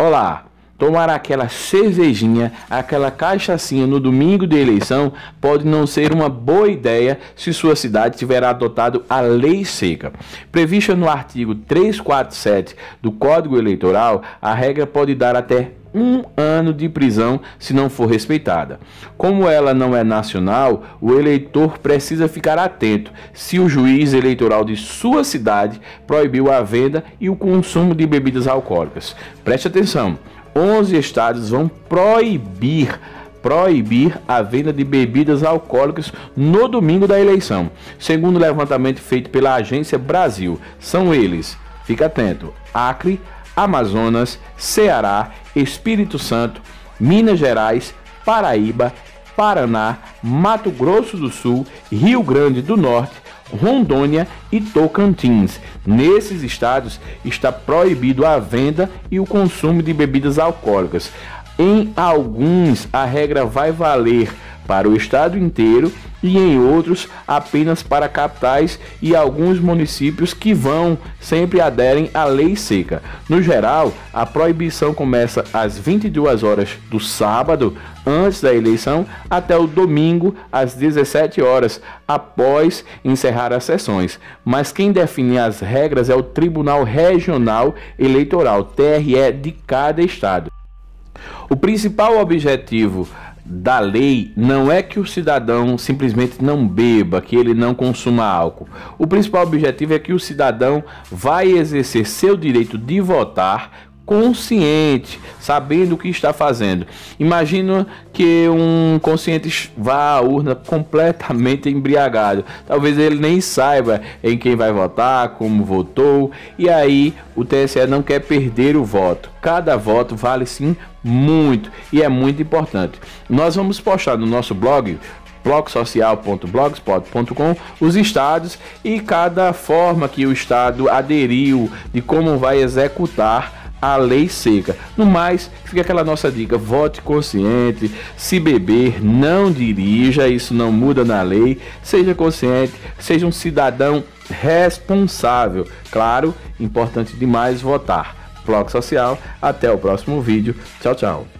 Olá! Tomar aquela cervejinha, aquela cachaçinha no domingo de eleição pode não ser uma boa ideia se sua cidade tiver adotado a lei seca. Prevista no artigo 347 do Código Eleitoral, a regra pode dar até um ano de prisão se não for respeitada. Como ela não é nacional, o eleitor precisa ficar atento se o juiz eleitoral de sua cidade proibiu a venda e o consumo de bebidas alcoólicas. Preste atenção: 11 estados vão proibir proibir a venda de bebidas alcoólicas no domingo da eleição. Segundo o levantamento feito pela Agência Brasil, são eles, fica atento, Acre, Amazonas, Ceará, Espírito Santo, Minas Gerais, Paraíba, Paraná, Mato Grosso do Sul, Rio Grande do Norte, Rondônia e Tocantins. Nesses estados está proibido a venda e o consumo de bebidas alcoólicas. Em alguns, a regra vai valer para o estado inteiro e em outros apenas para capitais e alguns municípios que vão sempre aderem à lei seca. No geral, a proibição começa às 22 horas do sábado antes da eleição até o domingo às 17 horas após encerrar as sessões. Mas quem define as regras é o Tribunal Regional Eleitoral, TRE de cada estado. O principal objetivo da lei não é que o cidadão simplesmente não beba, que ele não consuma álcool. O principal objetivo é que o cidadão vai exercer seu direito de votar consciente, sabendo o que está fazendo. Imagina que um consciente vá à urna completamente embriagado. Talvez ele nem saiba em quem vai votar, como votou, e aí o TSE não quer perder o voto. Cada voto vale sim muito e é muito importante. Nós vamos postar no nosso blog blogsocial.blogspot.com os estados e cada forma que o estado aderiu de como vai executar a lei seca. No mais, fica aquela nossa dica: vote consciente. Se beber, não dirija, isso não muda na lei. Seja consciente, seja um cidadão responsável. Claro, importante demais votar. Bloco Social, até o próximo vídeo. Tchau, tchau.